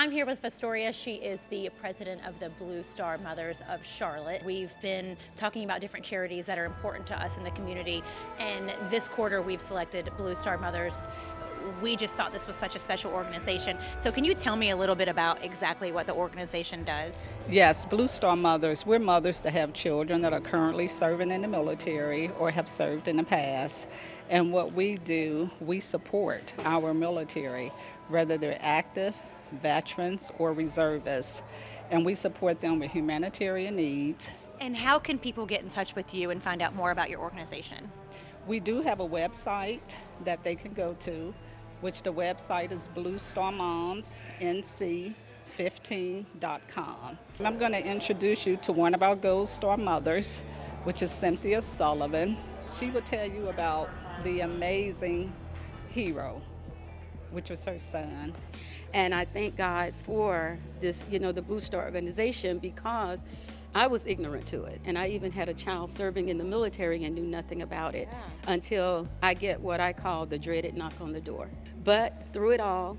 I'm here with Fostoria. She is the president of the Blue Star Mothers of Charlotte. We've been talking about different charities that are important to us in the community, and this quarter we've selected Blue Star Mothers. We just thought this was such a special organization. So, can you tell me a little bit about exactly what the organization does? Yes, Blue Star Mothers. We're mothers that have children that are currently serving in the military or have served in the past. And what we do, we support our military, whether they're active, veterans, or reservists. And we support them with humanitarian needs. And how can people get in touch with you and find out more about your organization? We do have a website that they can go to, which the website is bluestarmomsnc15.com. I'm going to introduce you to one of our Gold Star mothers, which is Cynthia Sullivan. She will tell you about the amazing hero, which was her son. And I thank God for this, you know, the Blue Star organization because I was ignorant to it. And I even had a child serving in the military and knew nothing about it yeah. until I get what I call the dreaded knock on the door. But through it all,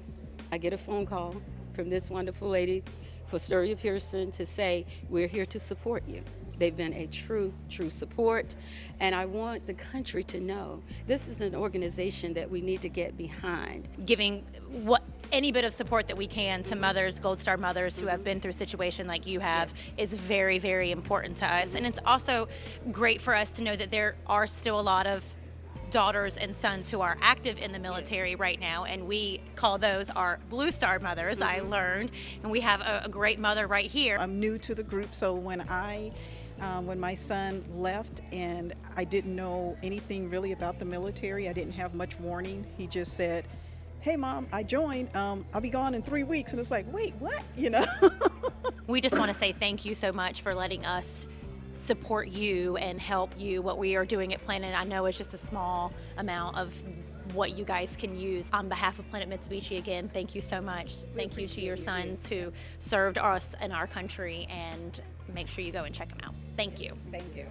I get a phone call from this wonderful lady, Fostoria Pearson, to say, We're here to support you. They've been a true, true support. And I want the country to know this is an organization that we need to get behind. Giving what any bit of support that we can to mothers, Gold Star mothers who have been through a situation like you have is very, very important to us. And it's also great for us to know that there are still a lot of daughters and sons who are active in the military right now, and we call those our Blue Star mothers, mm-hmm. I learned. And we have a, a, great mother right here. I'm new to the group, so when I um, when my son left and I didn't know anything really about the military, I didn't have much warning. He just said, hey mom i joined um, i'll be gone in three weeks. And it's like wait what? You know? We just want to say thank you so much for letting us support you and help you what we are doing at planet. I know it's just a small amount of what you guys can use on behalf of planet mitsubishi. Again thank you so much. Thank you to your sons who served us in our country and make sure you go and check them out. Thank you. Thank you